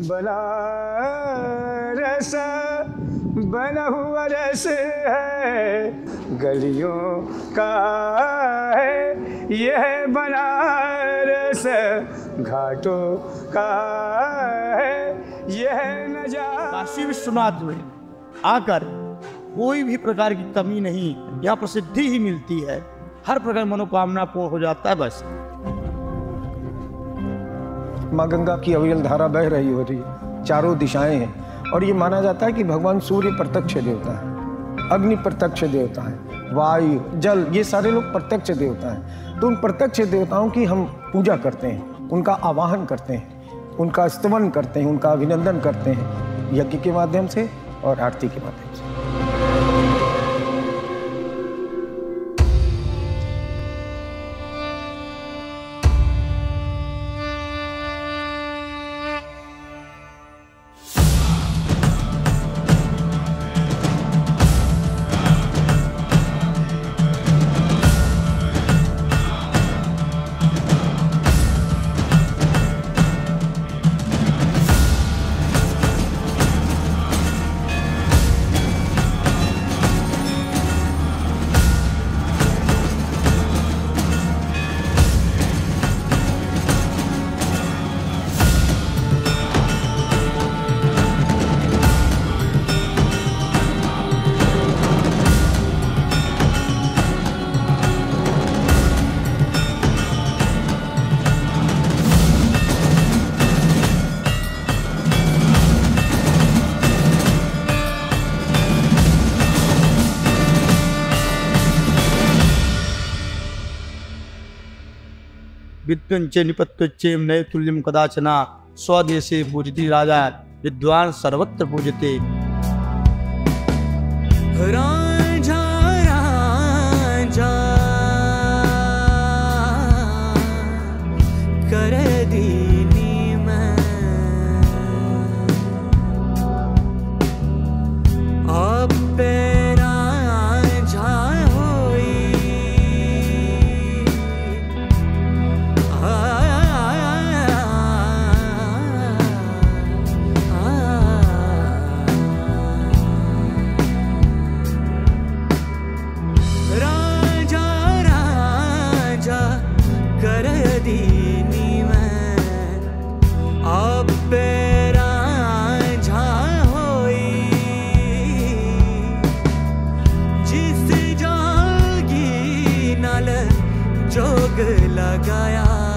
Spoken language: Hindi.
बना रस बना हुआ रस है, गलियों का है, यह बनारस घाटों का है, यह नजा काशी विश्वनाथ में आकर कोई भी प्रकार की कमी नहीं, यहाँ प्रसिद्धि ही मिलती है। हर प्रकार मनोकामना पूर्ण हो जाता है, बस। माँ गंगा की अविरल धारा बह रही हो रही है, चारों दिशाएँ हैं। और ये माना जाता है कि भगवान सूर्य प्रत्यक्ष देवता है, अग्नि प्रत्यक्ष देवता है, वायु, जल, ये सारे लोग प्रत्यक्ष देवता हैं। तो उन प्रत्यक्ष देवताओं की हम पूजा करते हैं, उनका आवाहन करते हैं, उनका स्तवन करते हैं, उनका अभिनंदन करते हैं, यज्ञ के माध्यम से और आरती के माध्यम से निपत्चे निपत्वच्चे नैतुल्यम कदाचना स्वदेशे पूजति राजा विद्वान सर्वत्र पूजते। राजा जोग लगाया।